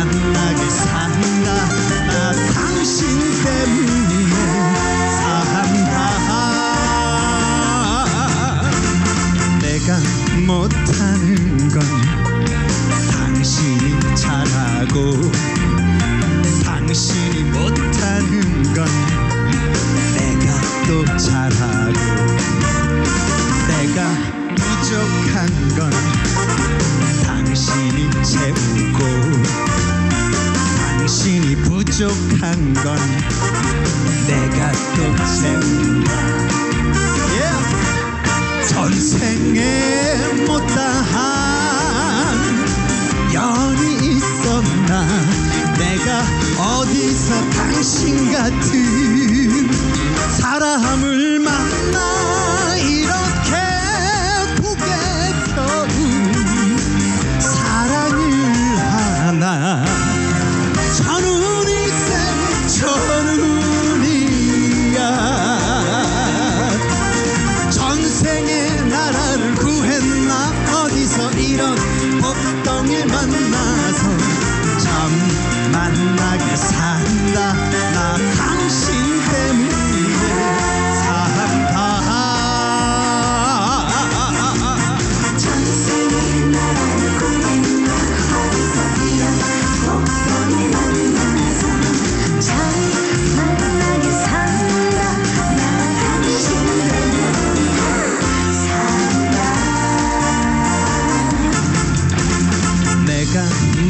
만나게 산다. 나 당신 때문에 산다. 내가 못하는 건 당신이 잘하고 당신이 못하는 건 내가 또 잘하고 내가 부족한 건 당신이 채우고 당신이 부족한 건 내가 또 채운다 yeah. 전생에 못다한 연이 있었나 내가 어디서 당신 같은 사람을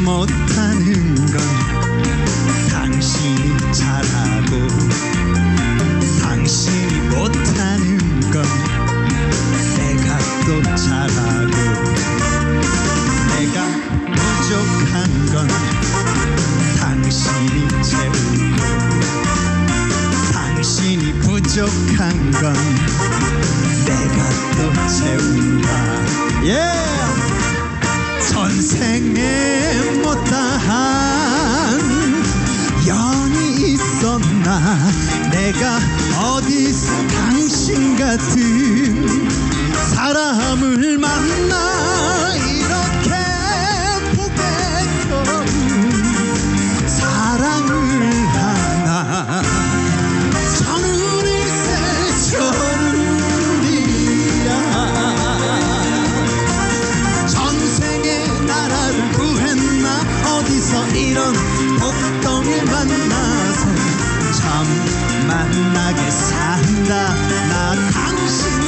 못하는 건 당신이 잘하고 당신이 못하는 건 내가 또 잘하고 내가 부족한 건 당신이 채우고 당신이 부족한 건 내가 또 채운다 yeah! 전생에 있었나? 내가 어디서 당신 같은 사람을 만나? 이렇게 겨운 사랑을 하나? 천운일세 천운이야. 전생에 나라를 구했나? 어디서 이런 복덩이를 만나서 참 만나게 산다. 나 당신